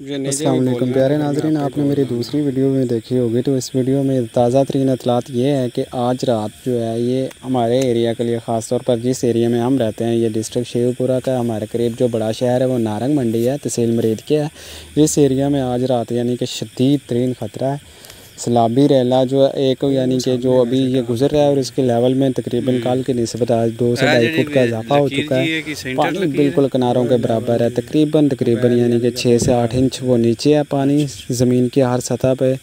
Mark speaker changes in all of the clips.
Speaker 1: असलम प्यारे नाजरीन आपने मेरी दूसरी वीडियो में देखी होगी तो इस वीडियो में ताज़ा तरीन अतलात ये है कि आज रात जो है ये हमारे एरिया के लिए ख़ास तौर पर जिस एरिया में हम रहते हैं ये डिस्ट्रिक्ट शेवपुरा का हमारे करीब जो बड़ा शहर है वो नारंग मंडी है तहसील मरीद के है। इस एरिया में आज रात यानी कि शदीद तरीन ख़तरा है। सलाबी रेला जो एक यानी कि जो अभी ये गुजर रहा है और इसके लेवल में तकरीबन काल के नस्बत आज दो से ढाई फुट का इजाफा हो चुका है। पानी बिल्कुल किनारों के बराबर है तकरीबन तकरीबन यानी कि छः से आठ इंच वो नीचे है पानी ज़मीन की हर सतह पे।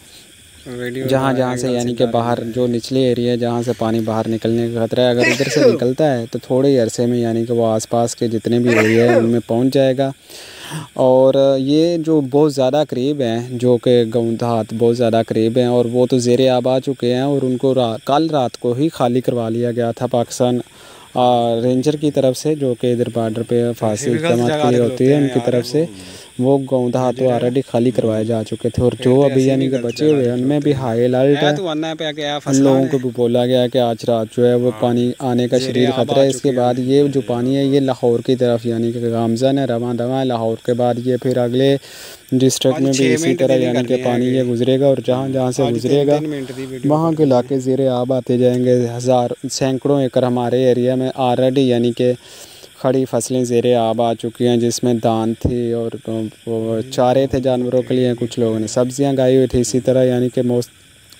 Speaker 1: जहाँ जहाँ से यानी कि बाहर जो निचले एरिया है जहाँ से पानी बाहर निकलने का खतरा है अगर इधर से निकलता है तो थोड़े ही अरसे में यानी कि वो आसपास के जितने भी एरिया है उनमें पहुँच जाएगा। और ये जो बहुत ज़्यादा करीब हैं जो कि गौंधात बहुत ज़्यादा करीब हैं और वो तो ज़ेर आब आ चुके हैं और उनको रा, कल रात को ही खाली करवा लिया गया था पाकिस्तान रेंजर की तरफ़ से जो कि इधर बॉर्डर पे फांसी इकदाम की होती है उनकी तरफ़ से। वो गौंदा तो ऑलरेडी खाली करवाए जा चुके थे और जो अभी यानी कि बचे हुए हैं उनमें भी हाई अलर्ट है। उन लोगों को भी बोला गया कि आज रात जो है वो हाँ। पानी आने का शरीर खतरा है। इसके बाद ये जो पानी है ये लाहौर की तरफ़ यानी कि गामजन है रवा दवा है लाहौर के बाद ये फिर अगले डिस्ट्रिक्ट में भी इसी तरह यानी कि पानी ये गुजरेगा और जहाँ जहाँ से गुजरेगा वहाँ के इलाके ज़ेर आब आते जाएँगे। हज़ार सैकड़ों एकड़ हमारे एरिया में ऑलरेडी यानी कि खड़ी फ़सलें ज़ेर आब आ चुकी हैं, जिसमें दान थी और चारे थे जानवरों के लिए, कुछ लोगों ने सब्ज़ियाँ गाई हुई थी। इसी तरह यानी कि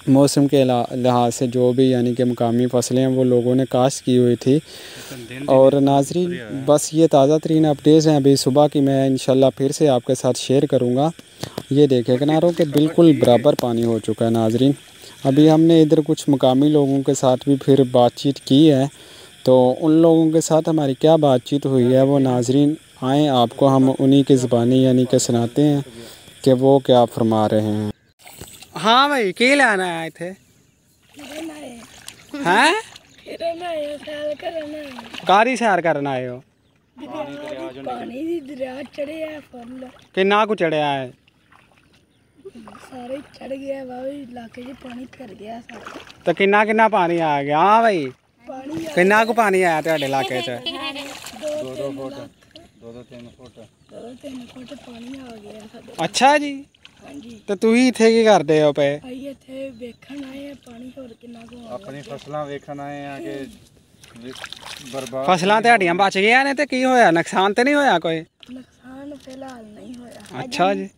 Speaker 1: मौसम के लिहाज से जो भी यानी कि मकामी फ़सलें हैं, वो लोगों ने काश्त की हुई थी। और नाजरी बस ये ताज़ा तरीन अपडेट्स हैं। अभी सुबह की मैं इन फिर से आपके साथ शेयर करूँगा। ये देखें किनारों के बिल्कुल बराबर पानी हो चुका है नाजरीन। अभी हमने इधर कुछ मकामी लोगों के साथ भी फिर बातचीत की है। तो उन लोगों के साथ हमारी क्या बातचीत हुई है? वो नाजरीन आए आपको हम उन्हीं की ज़बानी यानी कि सुनाते हैं कि वो क्या फरमा रहे हैं। हाँ भाई के लाना आए थे? हैं? कारी सैर करना आए हो? किन्ना को चढ़िया है सारे चढ़ गया भाई इलाके पानी कर गया तो किन्ना किन्ना पानी आ गया? हाँ भाई। ਕਿੰਨਾ ਕੁ ਪਾਣੀ ਆਇਆ ਤੁਹਾਡੇ ਇਲਾਕੇ 'ਚ? 2-2 ਫੁੱਟ 2-3 ਫੁੱਟ 2-3 ਫੁੱਟ ਪਾਣੀ ਆ ਗਿਆ ਸਾਡੇ ਅੱਛਾ ਜੀ। ਹਾਂਜੀ। ਤੇ ਤੁਸੀਂ ਇੱਥੇ ਕੀ ਕਰਦੇ ਹੋ ਪਏ? ਅਸੀਂ ਇੱਥੇ ਵੇਖਣ ਆਏ ਆ ਪਾਣੀ ਹੋਰ ਕਿੰਨਾ ਕੁ ਆਪਣੀ ਫਸਲਾਂ ਵੇਖਣ ਆਏ ਆ ਕਿ ਬਰਬਾਦ ਫਸਲਾਂ ਤੁਹਾਡੀਆਂ ਬਚ ਗਈਆਂ ਨੇ ਤੇ ਕੀ ਹੋਇਆ? ਨੁਕਸਾਨ ਤੇ ਨਹੀਂ ਹੋਇਆ ਕੋਈ? ਨੁਕਸਾਨ ਫਿਲਹਾਲ ਨਹੀਂ ਹੋਇਆ। ਅੱਛਾ ਜੀ।